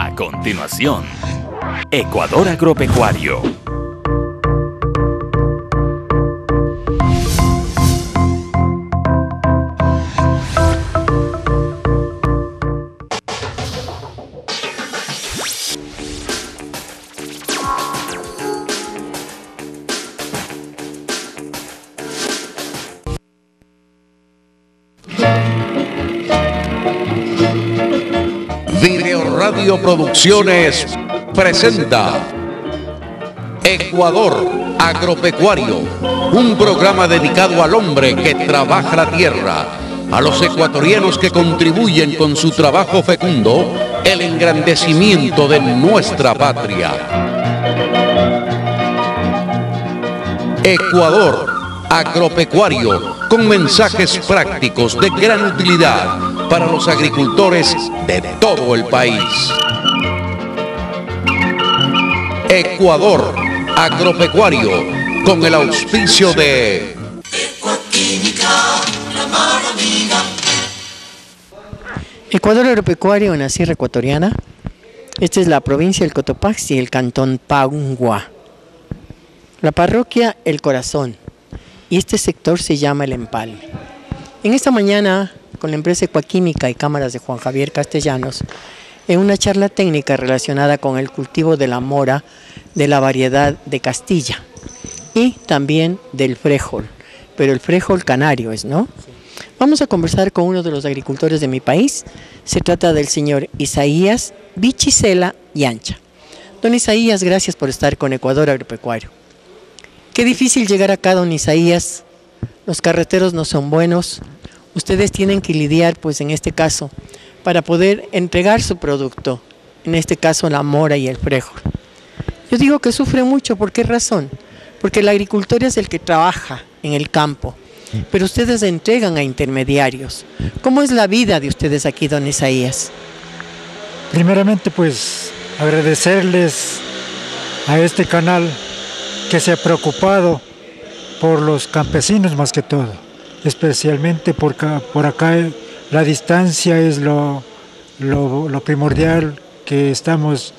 A continuación, Ecuador Agropecuario. Producciones presenta Ecuador Agropecuario, un programa dedicado al hombre que trabaja la tierra, a los ecuatorianos que contribuyen con su trabajo fecundo el engrandecimiento de nuestra patria. Ecuador Agropecuario, con mensajes prácticos de gran utilidad para los agricultores de todo el país. Ecuador Agropecuario, con el auspicio de Ecuador Agropecuario en la Sierra Ecuatoriana. Esta es la provincia del Cotopaxi y el cantón Pangua. La parroquia El Corazón. Y este sector se llama El Empalme. En esta mañana, con la empresa Ecuaquímica y cámaras de Juan Javier Castellanos, en una charla técnica relacionada con el cultivo de la mora de la variedad de Castilla y también del frijol, pero el frijol canario es, ¿no? Vamos a conversar con uno de los agricultores de mi país. Se trata del señor Isaías Bichisela Yancha. Don Isaías, gracias por estar con Ecuador Agropecuario. Qué difícil llegar acá, don Isaías. Los carreteros no son buenos. Ustedes tienen que lidiar, pues en este caso, para poder entregar su producto, en este caso la mora y el frijol. Yo digo que sufre mucho, ¿por qué razón? Porque el agricultor es el que trabaja en el campo, pero ustedes entregan a intermediarios. ¿Cómo es la vida de ustedes aquí, don Isaías? Primeramente, pues agradecerles a este canal que se ha preocupado por los campesinos más que todo, especialmente por, por acá la distancia es lo, lo, lo primordial que estamos,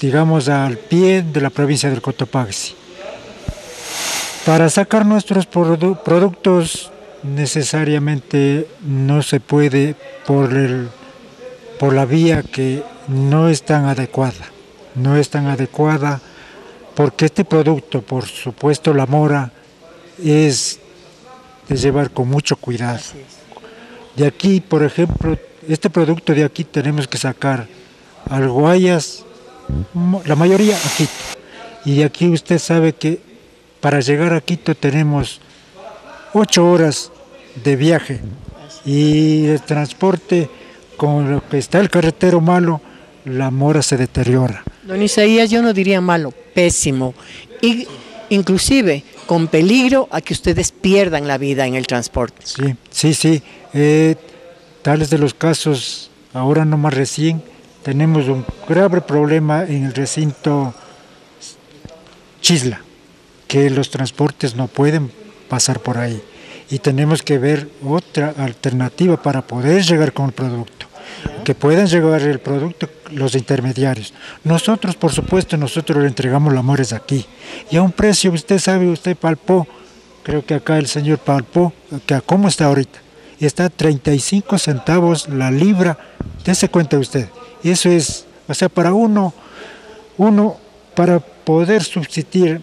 digamos, al pie de la provincia del Cotopaxi. Para sacar nuestros produ productos necesariamente no se puede por, el, por la vía que no es tan adecuada, no es tan adecuada porque este producto, por supuesto la mora, es de llevar con mucho cuidado. De aquí, por ejemplo, este producto de aquí tenemos que sacar al Guayas, la mayoría a Quito. Y de aquí usted sabe que para llegar a Quito tenemos ocho horas de viaje y el transporte con lo que está el carretero malo, la mora se deteriora. Don Isaías, yo no diría malo, pésimo. Y inclusive con peligro a que ustedes pierdan la vida en el transporte. Sí, sí, sí. Eh, tales de los casos, ahora no más recién, tenemos un grave problema en el recinto Chisla, que los transportes no pueden pasar por ahí. Y tenemos que ver otra alternativa para poder llegar con el producto que puedan llevar el producto los intermediarios. Nosotros, por supuesto, nosotros le entregamos los amores aquí. Y a un precio, usted sabe, usted palpó, creo que acá el señor palpó, que cómo está ahorita. Y está 35 centavos la libra, dése cuenta usted. Eso es, o sea, para uno, uno, para poder subsistir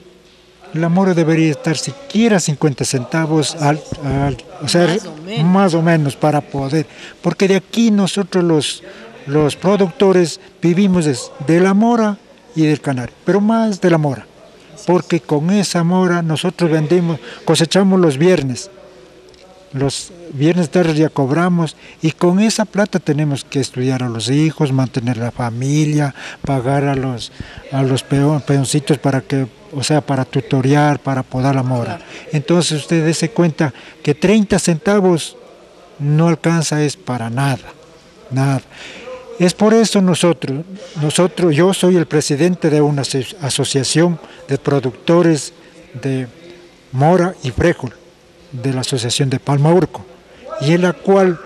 la mora debería estar siquiera 50 centavos, al, al, o sea, más o, menos. más o, menos. para poder, porque de aquí nosotros los, los productores vivimos de la mora y del canario, pero más de la mora, porque con esa mora nosotros vendemos, cosechamos los viernes, los viernes tarde ya cobramos y con esa plata tenemos que estudiar a los hijos, mantener la familia, pagar a los, a los peon, peoncitos para que, o sea, para tutoriar, para podar la mora. Entonces usted dése cuenta que 30 centavos no alcanza es para nada, nada. Es por eso nosotros, nosotros, yo soy el presidente de una asociación de productores de mora y frijol de la Asociación de Palma Urco, y en la cual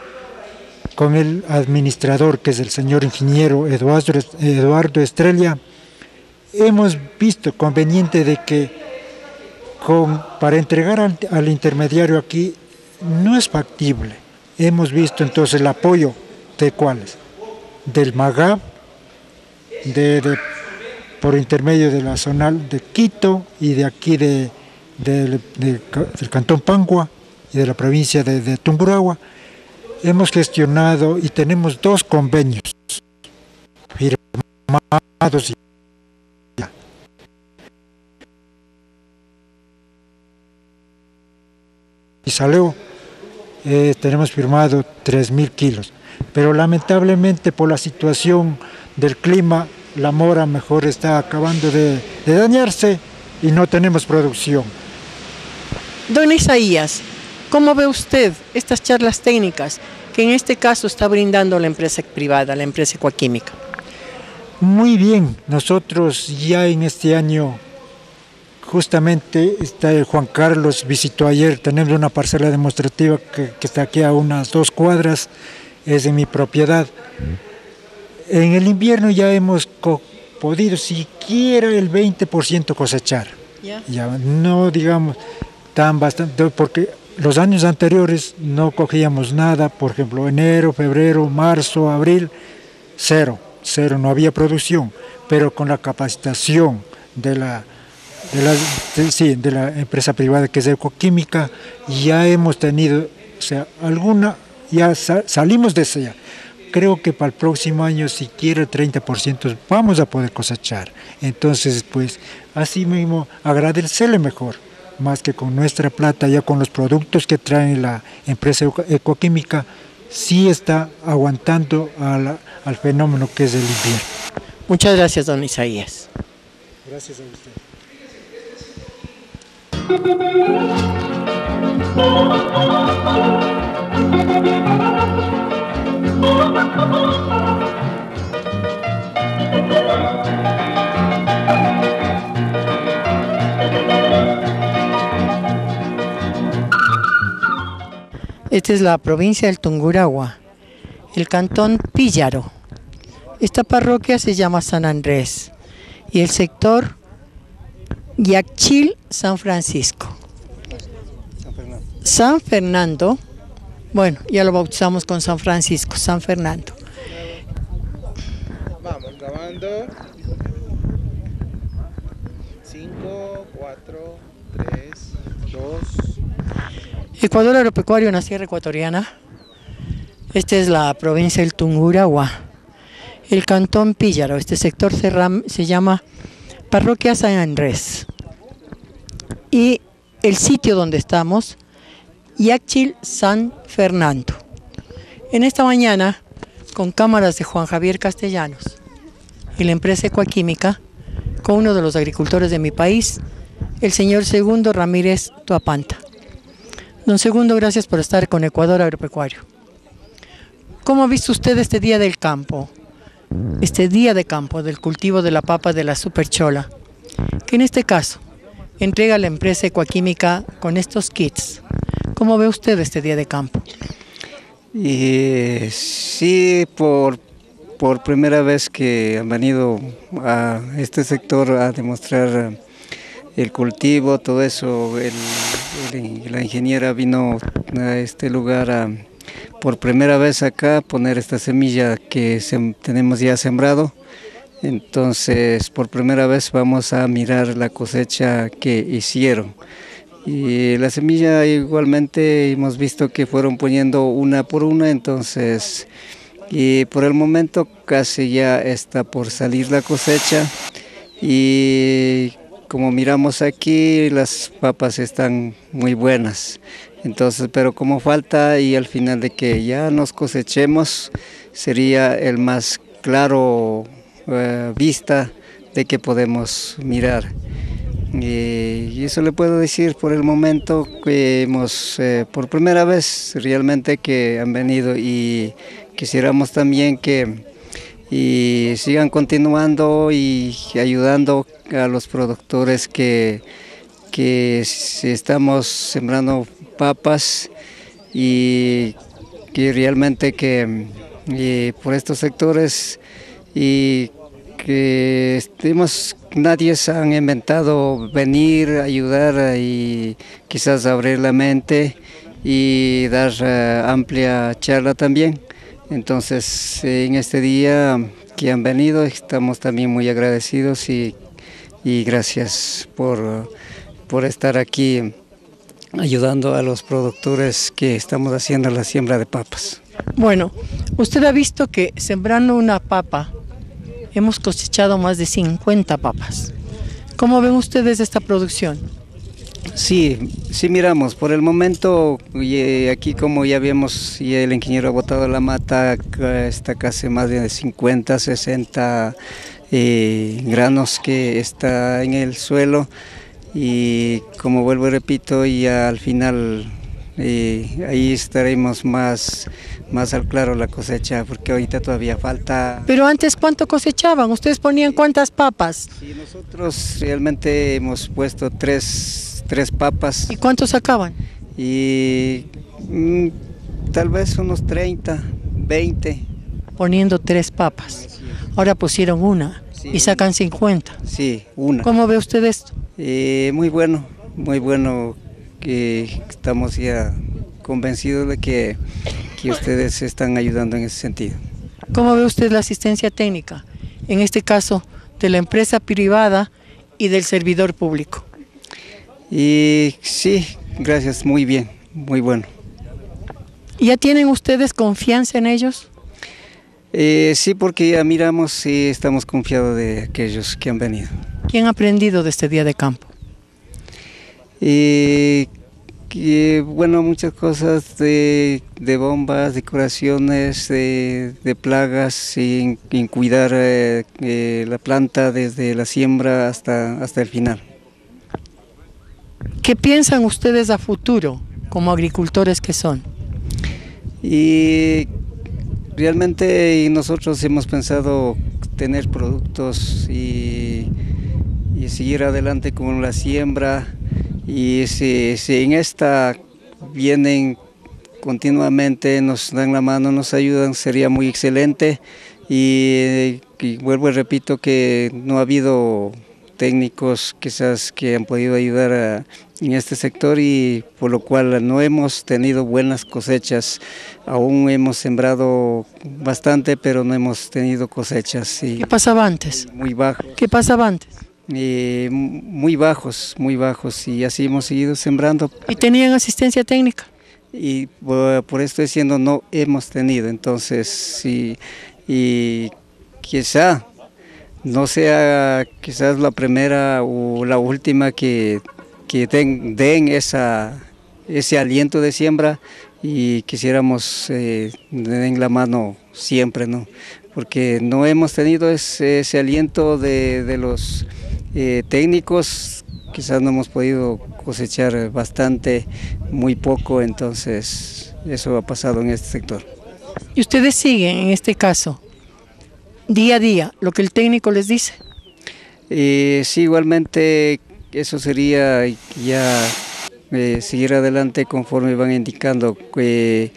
con el administrador, que es el señor ingeniero Eduardo, Eduardo Estrella, hemos visto conveniente de que con, para entregar al, intermediario aquí no es factible. Hemos visto entonces el apoyo de cuáles? Del MAGAB, de, por intermedio de la zonal de Quito y de aquí de, del Cantón Pangua y de la provincia de, de Tungurahua. Hemos gestionado y tenemos dos convenios firmados y salió, eh, tenemos firmado 3.000 kilos. Pero lamentablemente por la situación del clima, la mora mejor está acabando de dañarse y no tenemos producción. Don Isaías, ¿cómo ve usted estas charlas técnicas que en este caso está brindando la empresa privada, la empresa ecoquímica? Muy bien, nosotros ya en este año Justamente está Juan Carlos visitó ayer, tenemos una parcela demostrativa que, está aquí a unas dos cuadras, es de mi propiedad. En el invierno ya hemos podido siquiera el 20% cosechar. Ya no digamos tan bastante, porque los años anteriores no cogíamos nada, por ejemplo, enero, febrero, marzo, abril, cero, cero, no había producción, pero con la capacitación de la de la, sí, de la empresa privada que es Ecoquímica, ya hemos tenido, o sea, alguna, ya salimos de esa. Creo que para el próximo año, siquiera el 30% vamos a poder cosechar. Entonces, pues, así mismo, agradecerle mejor, más que con nuestra plata, ya con los productos que trae la empresa ecoquímica, sí está aguantando al fenómeno que es el invierno. Muchas gracias, don Isaías. Gracias a usted. Esta es la provincia del Tunguragua, el cantón Píllaro. Esta parroquia se llama San Andrés y el sector Yaxchil, San Francisco. San Fernando. Bueno, ya lo bautizamos con San Francisco, San Fernando. Vamos, grabando. 5, 4, 3, 2. Ecuador Agropecuario en la Sierra Ecuatoriana. Esta es la provincia del Tungurahua. El cantón Píllaro. Este sector se, se llama Parroquia San Andrés. Y el sitio donde estamos, Yaxchil San Fernando. En esta mañana, con cámaras de Juan Javier Castellanos y la empresa Ecoquímica, con uno de los agricultores de mi país, el señor Segundo Ramírez Tuapanta. Don Segundo, gracias por estar con Ecuador Agropecuario. ¿Cómo ha visto usted este día del campo? este día de campo del cultivo de la papa de la superchola, que en este caso entrega la empresa Ecoquímica con estos kits. ¿Cómo ve usted este día de campo? Y, sí, por, por primera vez que han venido a este sector a demostrar el cultivo, todo eso, la ingeniera vino a este lugar a por primera vez acá poner esta semilla que tenemos ya sembrado. Entonces, por primera vez vamos a mirar la cosecha que hicieron. Y la semilla igualmente hemos visto que fueron poniendo una por una, entonces, y por el momento casi ya está por salir la cosecha. Y como miramos aquí, las papas están muy buenas. Entonces, pero como falta y al final de que ya nos cosechemos, sería el más claro eh, vista de que podemos mirar. Y, eso le puedo decir por el momento que hemos, eh, por primera vez realmente que han venido y quisiéramos también que y sigan continuando y ayudando a los productores que, que estamos sembrando papas y que realmente que por estos sectores y que estemos, nadie se han inventado venir, ayudar y quizás abrir la mente y dar eh, amplia charla también. Entonces, en este día que han venido, estamos también muy agradecidos y, gracias por, por estar aquí ayudando a los productores que estamos haciendo la siembra de papas. Bueno, usted ha visto que sembrando una papa hemos cosechado más de 50 papas. ¿Cómo ven ustedes esta producción? Sí, sí miramos. Por el momento, y, eh, aquí como ya vemos, y el ingeniero ha botado la mata, está casi más de 50, 60 eh, granos que está en el suelo. Y como vuelvo y repito, y al final eh, ahí estaremos más, más al claro la cosecha, porque ahorita todavía falta Pero antes, ¿cuánto cosechaban? ¿Ustedes ponían cuántas papas? Sí, nosotros realmente hemos puesto tres, tres papas ¿Y cuánto sacaban? y mm, tal vez unos 30, 20. Poniendo tres papas. Ahora pusieron una y sacan 50. Sí, una. ¿Cómo ve usted esto? Eh, muy bueno, muy bueno que estamos ya convencidos de que, que ustedes están ayudando en ese sentido. ¿Cómo ve usted la asistencia técnica? En este caso, de la empresa privada y del servidor público. Y sí, gracias, muy bien, muy bueno. ¿Ya tienen ustedes confianza en ellos? Eh, sí, porque ya miramos y estamos confiados de aquellos que han venido. ¿Quién ha aprendido de este día de campo? Eh, que, bueno, muchas cosas de, de bombas, decoraciones, de, de plagas, en, en cuidar eh, eh, la planta desde la siembra hasta, hasta el final. ¿Qué piensan ustedes a futuro como agricultores que son? Y realmente nosotros hemos pensado tener productos y, seguir adelante con la siembra y si, si en esta vienen continuamente, nos dan la mano, nos ayudan, sería muy excelente y, y vuelvo y repito que no ha habido técnicos quizás que han podido ayudar a- en este sector y por lo cual no hemos tenido buenas cosechas. Aún hemos sembrado bastante, pero no hemos tenido cosechas y ¿Qué pasaba antes? muy bajos, ¿Qué pasaba antes? eh, muy bajos, muy bajos y así hemos seguido sembrando ¿Y tenían asistencia técnica? y por, por esto diciendo no hemos tenido. Entonces, sí, y quizá no sea quizás la primera o la última que, que den, den esa, ese aliento de siembra y quisiéramos eh, den la mano siempre, ¿no? Porque no hemos tenido ese, ese aliento de, de los eh, técnicos, quizás no hemos podido cosechar bastante, muy poco, entonces eso ha pasado en este sector. ¿Y ustedes siguen en este caso día a día lo que el técnico les dice? Eh, sí, igualmente eso sería ya eh, seguir adelante conforme van indicando. eh,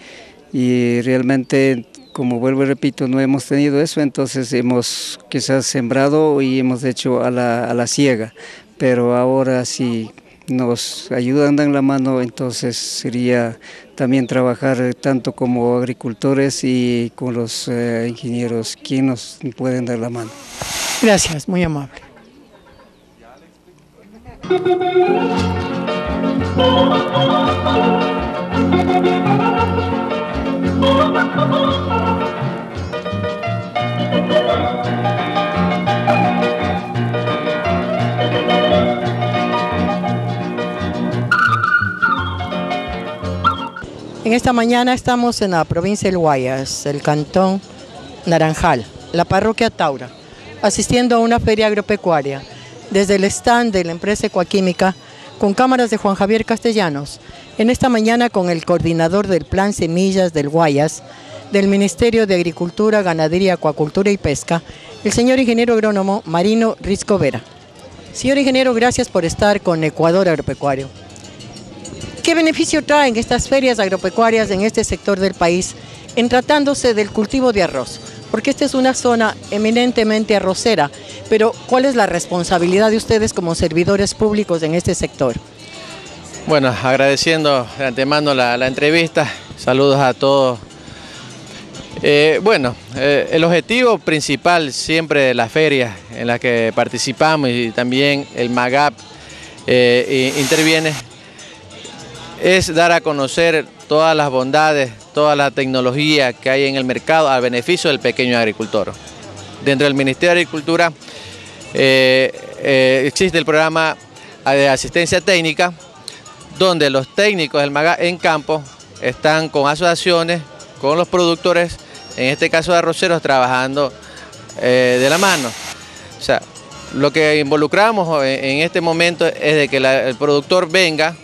y realmente, como vuelvo y repito, no hemos tenido eso, entonces hemos quizás sembrado y hemos hecho a la, a la ciega. Pero ahora si nos ayudan, dan la mano, entonces sería también trabajar tanto como agricultores y con los eh, ingenieros, quien nos pueden dar la mano. Gracias, muy amable. En esta mañana estamos en la provincia del Guayas, el cantón Naranjal, la parroquia Taura, asistiendo a una feria agropecuaria desde el stand de la empresa ecoquímica con cámaras de Juan Javier Castellanos. En esta mañana con el coordinador del Plan Semillas del Guayas, del Ministerio de Agricultura, Ganadería, Acuacultura y Pesca, el señor ingeniero agrónomo Marino Risco Vera. Señor ingeniero, gracias por estar con Ecuador Agropecuario. ¿Qué beneficio traen estas ferias agropecuarias en este sector del país en tratándose del cultivo de arroz? Porque esta es una zona eminentemente arrocera, pero ¿cuál es la responsabilidad de ustedes como servidores públicos en este sector? Bueno, agradeciendo de antemano la, entrevista, saludos a todos. Eh, bueno, eh, el objetivo principal siempre de las ferias en las que participamos y también el MAGAP eh, interviene es dar a conocer todas las bondades, toda la tecnología que hay en el mercado al beneficio del pequeño agricultor. Dentro del Ministerio de Agricultura existe el programa de asistencia técnica donde los técnicos del MAGA en campo están con asociaciones, con los productores, en este caso de arroceros, trabajando eh, de la mano. O sea, lo que involucramos en, este momento es de que el productor venga,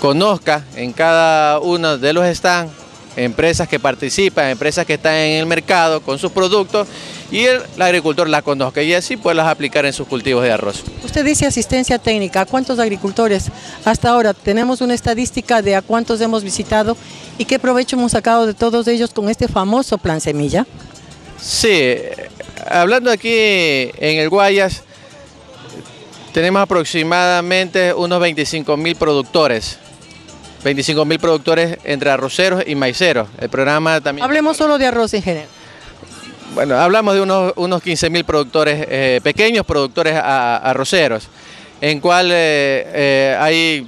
conozca en cada uno de los stands empresas que participan, empresas que están en el mercado con sus productos y el, agricultor las conozca y así puede aplicar en sus cultivos de arroz. Usted dice asistencia técnica, cuántos agricultores hasta ahora? ¿Tenemos una estadística de a cuántos hemos visitado y qué provecho hemos sacado de todos ellos con este famoso plan semilla? Sí, hablando aquí en el Guayas, tenemos aproximadamente unos 25 mil productores 25 mil productores entre arroceros y maiceros. El programa también... Hablemos solo de arroz en general. Bueno, hablamos de unos, unos 15 mil productores, eh, pequeños productores arroceros, en cual eh, eh, hay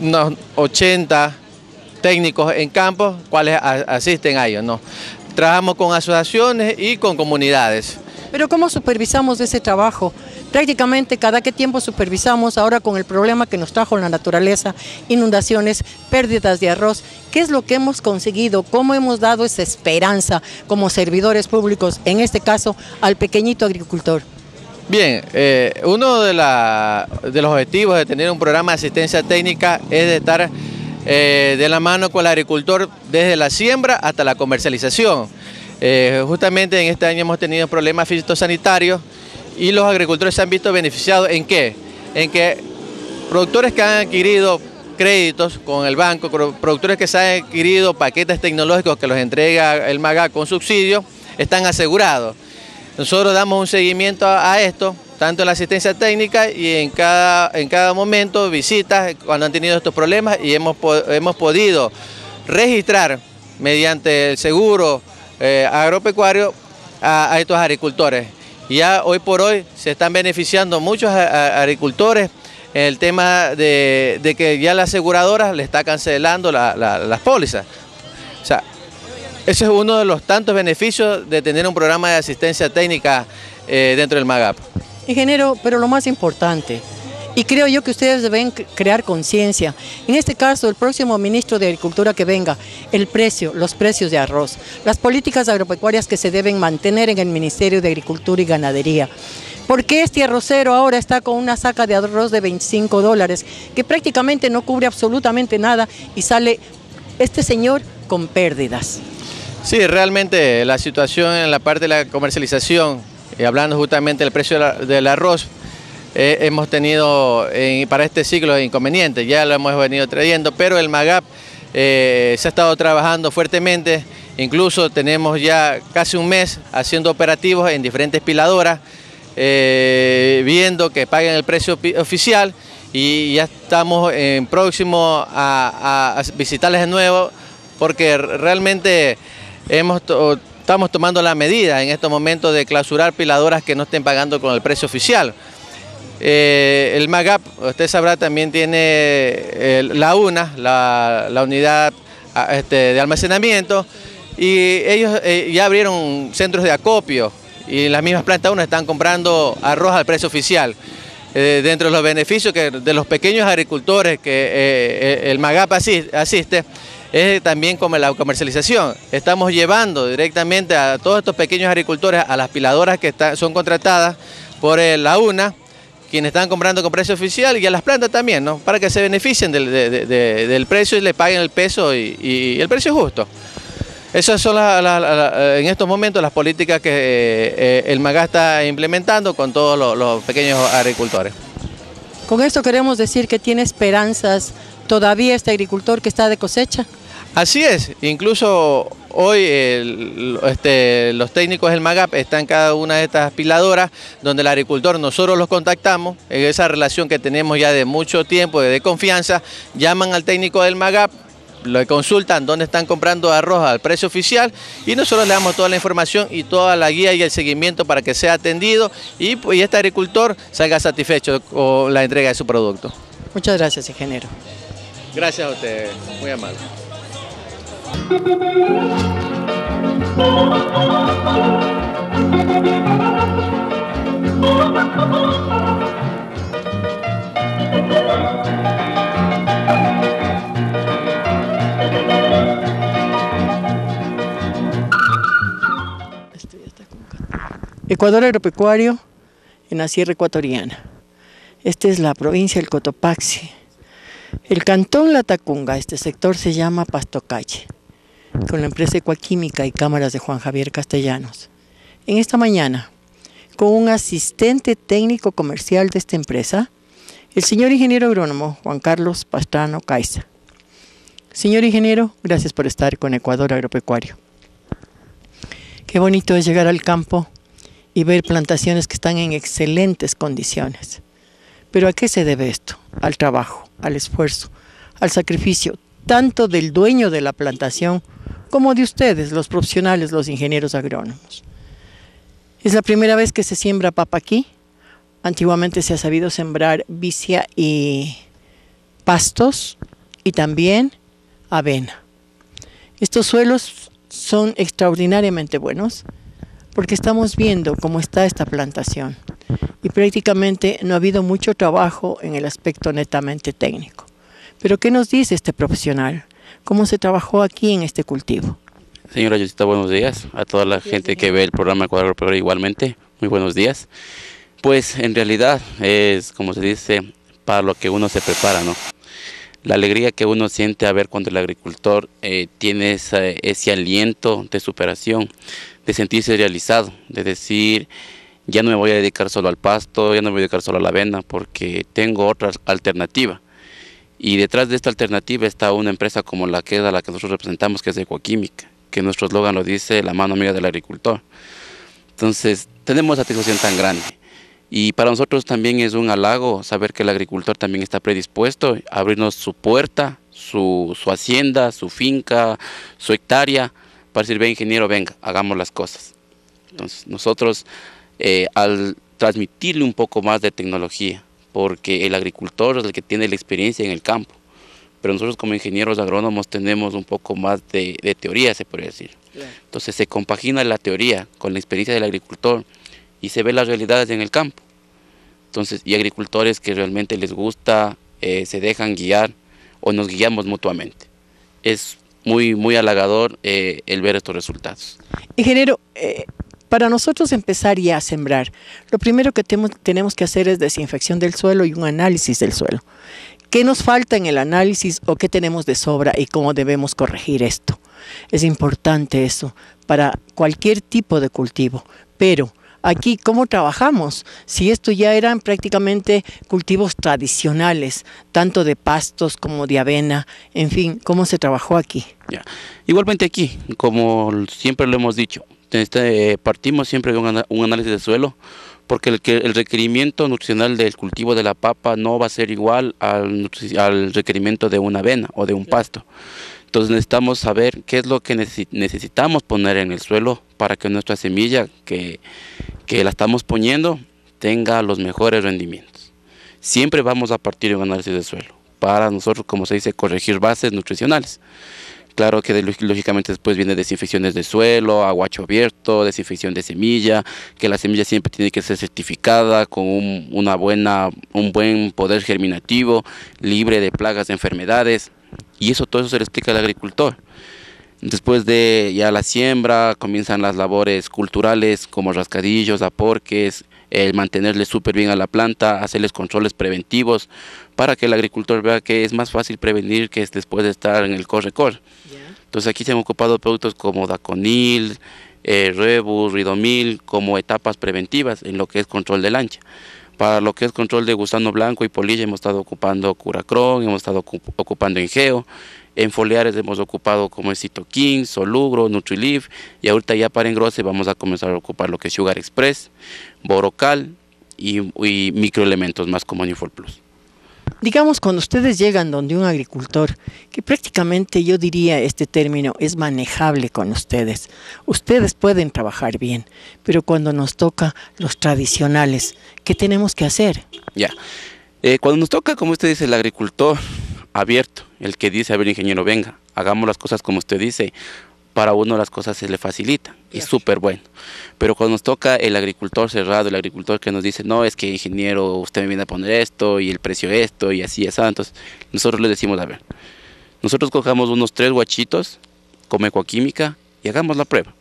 unos 80 técnicos en campo, cuales asisten a ellos. ¿no? Trabajamos con asociaciones y con comunidades. Pero ¿cómo supervisamos ese trabajo? Prácticamente cada que tiempo supervisamos ahora con el problema que nos trajo la naturaleza, inundaciones, pérdidas de arroz. ¿Qué es lo que hemos conseguido? ¿Cómo hemos dado esa esperanza como servidores públicos, en este caso al pequeñito agricultor? Bien, eh, uno de, de, los objetivos de tener un programa de asistencia técnica es de estar eh, de la mano con el agricultor desde la siembra hasta la comercialización. Eh, justamente en este año hemos tenido problemas fitosanitarios y los agricultores se han visto beneficiados en qué? En que productores que han adquirido créditos con el banco, productores que se han adquirido paquetes tecnológicos que los entrega el MAGA con subsidio, están asegurados. Nosotros damos un seguimiento a, esto, tanto en la asistencia técnica y en cada, en cada momento visitas cuando han tenido estos problemas y hemos, hemos podido registrar mediante el seguro eh, agropecuario a estos agricultores ya hoy por hoy se están beneficiando muchos agricultores el tema de, que ya la aseguradora le está cancelando las pólizas. O sea, ese es uno de los tantos beneficios de tener un programa de asistencia técnica eh, dentro del MAGAP. Ingeniero, pero lo más importante, y creo yo que ustedes deben crear conciencia. En este caso, el próximo ministro de Agricultura que venga, el precio, los precios de arroz, las políticas agropecuarias que se deben mantener en el Ministerio de Agricultura y Ganadería. ¿Por qué este arrocero ahora está con una saca de arroz de 25 dólares, que prácticamente no cubre absolutamente nada y sale este señor con pérdidas? Sí, realmente la situación en la parte de la comercialización, y hablando justamente del precio del arroz, eh, hemos tenido para este ciclo inconvenientes, ya lo hemos venido trayendo, pero el MAGAP eh, se ha estado trabajando fuertemente, incluso tenemos ya casi un mes haciendo operativos en diferentes piladoras, eh, viendo que paguen el precio oficial y ya estamos en próximo a, visitarles de nuevo porque realmente hemos estamos tomando la medida en estos momentos de clausurar piladoras que no estén pagando con el precio oficial. Eh, el MAGAP, usted sabrá, también tiene la UNA, la, unidad ah, este, de almacenamiento, y ellos eh, ya abrieron centros de acopio y las mismas plantas UNA están comprando arroz al precio oficial. Eh, dentro de los beneficios que, de los pequeños agricultores que el MAGAP asiste, es también como la comercialización. Estamos llevando directamente a todos estos pequeños agricultores a las piladoras que son contratadas por la UNA, quienes están comprando con precio oficial y a las plantas también, ¿no? Para que se beneficien del, precio y le paguen el peso y, el precio justo. Esas son en estos momentos las políticas que eh, el MAGA está implementando con todos los, pequeños agricultores. Con esto queremos decir que tiene esperanzas todavía este agricultor que está de cosecha. Así es, incluso hoy el, este, los técnicos del MAGAP están en cada una de estas aspiladoras donde el agricultor nosotros los contactamos, en esa relación que tenemos ya de mucho tiempo, de confianza, llaman al técnico del MAGAP, lo consultan dónde están comprando arroz al precio oficial y nosotros le damos toda la información y toda la guía y el seguimiento para que sea atendido y, y este agricultor salga satisfecho con la entrega de su producto. Muchas gracias, ingeniero. Gracias a usted, muy amable. Ecuador agropecuario en la Sierra Ecuatoriana. Esta es la provincia del Cotopaxi. El cantón La Tacunga, este sector se llama Pastocalle, con la empresa Ecuaquímica y cámaras de Juan Javier Castellanos. En esta mañana, con un asistente técnico comercial de esta empresa, el señor ingeniero agrónomo Juan Carlos Pastrano Caiza. Señor ingeniero, gracias por estar con Ecuador Agropecuario. Qué bonito es llegar al campo y ver plantaciones que están en excelentes condiciones. Pero ¿a qué se debe esto? Al trabajo, al esfuerzo, al sacrificio, tanto del dueño de la plantación como de ustedes, los profesionales, los ingenieros agrónomos. Es la primera vez que se siembra papa aquí. Antiguamente se ha sabido sembrar vicia y pastos y también avena. Estos suelos son extraordinariamente buenos porque estamos viendo cómo está esta plantación y prácticamente no ha habido mucho trabajo en el aspecto netamente técnico. Pero ¿qué nos dice este profesional? ¿Cómo se trabajó aquí en este cultivo? Señora Yosita, buenos días. A toda la gente que ve el programa Ecuador Pero igualmente, muy buenos días. Pues en realidad es, como se dice, para lo que uno se prepara, ¿no? La alegría que uno siente a ver cuando el agricultor eh, tiene ese aliento de superación, de sentirse realizado, de decir, ya no me voy a dedicar solo al pasto, ya no me voy a dedicar solo a la avena, porque tengo otra alternativa. Y detrás de esta alternativa está una empresa como la que es a la que nosotros representamos, que es Ecoquímica, que nuestro eslogan lo dice, la mano amiga del agricultor. Entonces, tenemos satisfacción tan grande. Y para nosotros también es un halago saber que el agricultor también está predispuesto a abrirnos su puerta, su, su hacienda, su finca, su hectárea, para decir, ven ingeniero, venga, hagamos las cosas. Entonces, nosotros eh, al transmitirle un poco más de tecnología, porque el agricultor es el que tiene la experiencia en el campo, pero nosotros como ingenieros agrónomos tenemos un poco más de, teoría, se puede decir. Entonces se compagina la teoría con la experiencia del agricultor y se ve las realidades en el campo. Entonces, y agricultores que realmente les gusta, eh, se dejan guiar o nos guiamos mutuamente. Es muy, muy halagador eh, el ver estos resultados. Ingeniero, eh, para nosotros empezar ya a sembrar, lo primero que tenemos que hacer es desinfección del suelo y un análisis del suelo. ¿Qué nos falta en el análisis o qué tenemos de sobra y cómo debemos corregir esto? Es importante eso para cualquier tipo de cultivo, pero aquí cómo trabajamos. Si esto ya eran prácticamente cultivos tradicionales, tanto de pastos como de avena, en fin, ¿cómo se trabajó aquí? Igualmente aquí, como siempre lo hemos dicho, este, partimos siempre de un, análisis de suelo, porque el, el, requerimiento nutricional del cultivo de la papa no va a ser igual al, al requerimiento de una avena o de un pasto. Entonces necesitamos saber qué es lo que necesitamos poner en el suelo para que nuestra semilla que, que la estamos poniendo tenga los mejores rendimientos. Siempre vamos a partir de un análisis de suelo para nosotros, como se dice, corregir bases nutricionales. Claro que lógicamente después viene desinfecciones de suelo, aguacho abierto, desinfección de semilla, que la semilla siempre tiene que ser certificada con un, una buena, un buen poder germinativo, libre de plagas, de enfermedades. Y eso todo eso se le explica al agricultor. Después de ya la siembra comienzan las labores culturales como rascadillos, aporques, el mantenerle súper bien a la planta, hacerles controles preventivos para que el agricultor vea que es más fácil prevenir que después de estar en el corre-corre. Entonces aquí se han ocupado productos como Daconil, eh, Rebus, Ridomil como etapas preventivas en lo que es control de lancha Para lo que es control de gusano blanco y polilla hemos estado ocupando Curacron, hemos estado ocupando Engeo. En foliares hemos ocupado como es Citoquín, Solugro, Nutrilif y ahorita ya para engrose vamos a comenzar a ocupar lo que es Sugar Express, Borocal y, y microelementos más como Newfor Plus. Digamos, cuando ustedes llegan donde un agricultor, que prácticamente yo diría este término es manejable con ustedes, ustedes pueden trabajar bien, pero cuando nos toca los tradicionales, ¿qué tenemos que hacer? Ya, eh, cuando nos toca, como usted dice, el agricultor abierto, el que dice, a ver, ingeniero, venga, hagamos las cosas como usted dice, para uno las cosas se le facilitan y súper bueno. Pero cuando nos toca el agricultor cerrado, el agricultor que nos dice, no, es que ingeniero, usted me viene a poner esto y el precio esto y así, así, entonces nosotros le decimos, a ver, nosotros cojamos unos tres guachitos como ecoquímica y hagamos la prueba.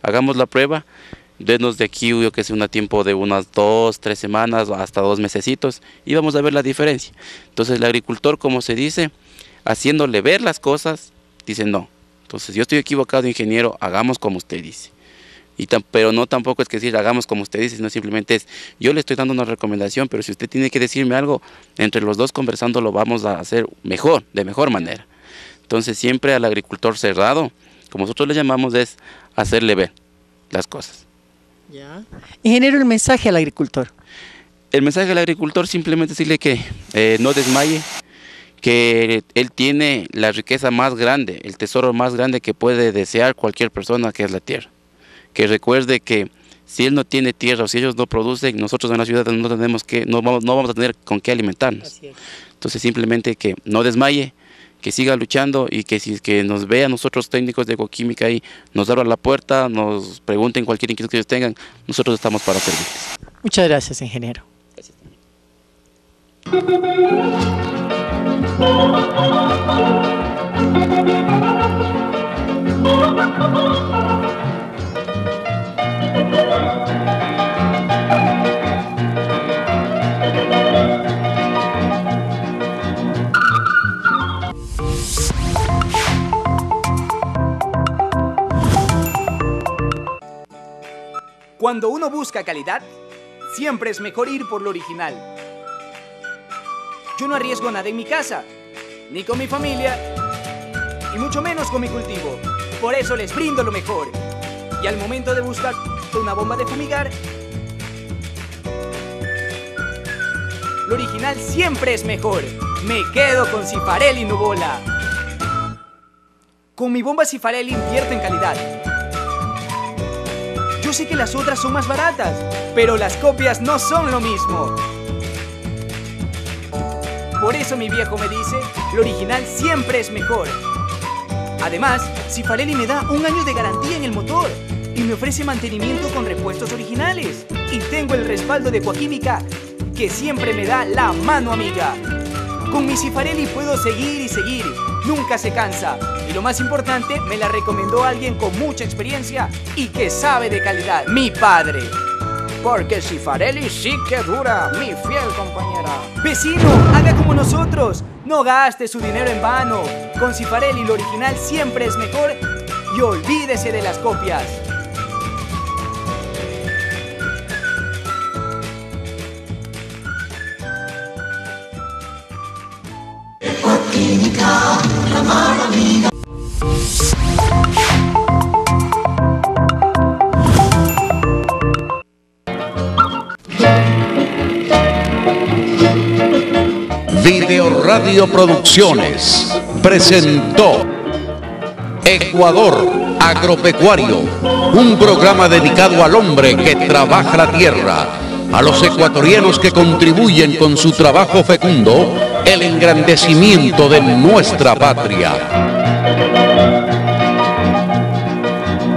Hagamos la prueba, denos de aquí, yo que sé, un tiempo de unas dos, tres semanas, hasta dos mesecitos, y vamos a ver la diferencia. Entonces el agricultor, como se dice, haciéndole ver las cosas, dice, no, entonces, yo estoy equivocado, ingeniero, hagamos como usted dice. Y pero no tampoco es que decir hagamos como usted dice, sino simplemente es, yo le estoy dando una recomendación, pero si usted tiene que decirme algo, entre los dos conversando lo vamos a hacer mejor, de mejor manera. Entonces siempre al agricultor cerrado, como nosotros le llamamos, es hacerle ver las cosas. Ya. Ingeniero, el mensaje al agricultor. El mensaje al agricultor simplemente decirle que eh, no desmaye, que él tiene la riqueza más grande, el tesoro más grande que puede desear cualquier persona, que es la tierra. Que recuerde que si él no tiene tierra o si ellos no producen, nosotros en la ciudad no tenemos que, no vamos, no vamos a tener con qué alimentarnos. Entonces simplemente que no desmaye, que siga luchando y que si que nos vean nosotros técnicos de ecoquímica ahí, nos abran la puerta, nos pregunten cualquier inquietud que ellos tengan, nosotros estamos para servirles. Muchas gracias, ingeniero. Cuando uno busca calidad, siempre es mejor ir por lo original. Yo no arriesgo nada en mi casa, ni con mi familia, y mucho menos con mi cultivo. Por eso les brindo lo mejor. Y al momento de buscar una bomba de fumigar, lo original siempre es mejor. Me quedo con Cifarelli Nubola. Con mi bomba Cifarelli invierto en calidad. Yo sé que las otras son más baratas, pero las copias no son lo mismo. Por eso mi viejo me dice, lo original siempre es mejor. Además, Cifarelli me da un año de garantía en el motor y me ofrece mantenimiento con repuestos originales. Y tengo el respaldo de Coaquímica que siempre me da la mano amiga. Con mi Cifarelli puedo seguir y seguir, nunca se cansa. Y lo más importante, me la recomendó alguien con mucha experiencia y que sabe de calidad, mi padre. Porque Cifarelli sí que dura, mi fiel compañera. Vecino, haga como nosotros. No gaste su dinero en vano. Con Cifarelli lo original siempre es mejor y olvídese de las copias. Video Radio Producciones presentó Ecuador Agropecuario, un programa dedicado al hombre que trabaja la tierra, a los ecuatorianos que contribuyen con su trabajo fecundo el engrandecimiento de nuestra patria.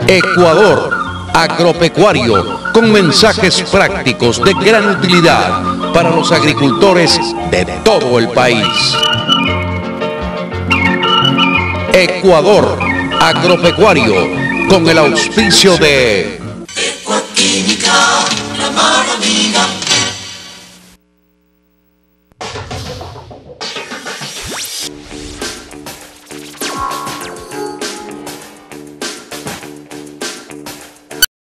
Ecuador Agropecuario, con mensajes prácticos de gran utilidad para los agricultores de todo el país. Ecuador Agropecuario, con el auspicio de... Ecuaquímica, la.